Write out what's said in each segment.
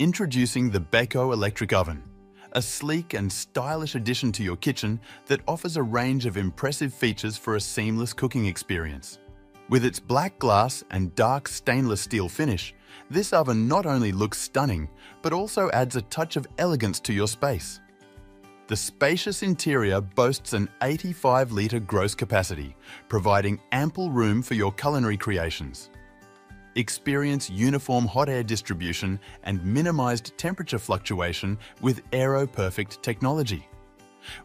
Introducing the Beko electric oven, a sleek and stylish addition to your kitchen that offers a range of impressive features for a seamless cooking experience. With its black glass and dark stainless steel finish, this oven not only looks stunning, but also adds a touch of elegance to your space. The spacious interior boasts an 85 litre gross capacity, providing ample room for your culinary creations experience uniform hot air distribution and minimized temperature fluctuation with Aero Perfect technology.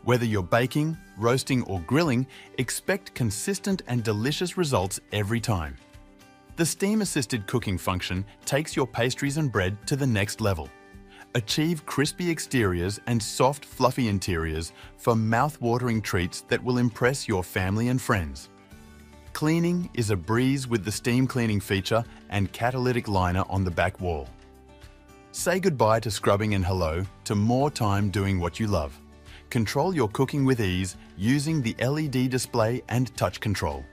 Whether you're baking, roasting or grilling, expect consistent and delicious results every time. The steam-assisted cooking function takes your pastries and bread to the next level. Achieve crispy exteriors and soft, fluffy interiors for mouth-watering treats that will impress your family and friends. Cleaning is a breeze with the steam cleaning feature and catalytic liner on the back wall. Say goodbye to scrubbing and hello to more time doing what you love. Control your cooking with ease using the LED display and touch control.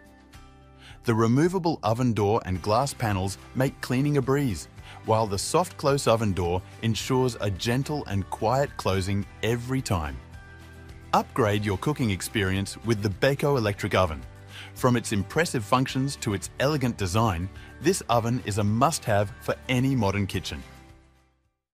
The removable oven door and glass panels make cleaning a breeze, while the soft close oven door ensures a gentle and quiet closing every time. Upgrade your cooking experience with the Beko electric oven. From its impressive functions to its elegant design, this oven is a must-have for any modern kitchen.